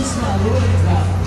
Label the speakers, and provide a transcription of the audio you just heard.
Speaker 1: esses cara.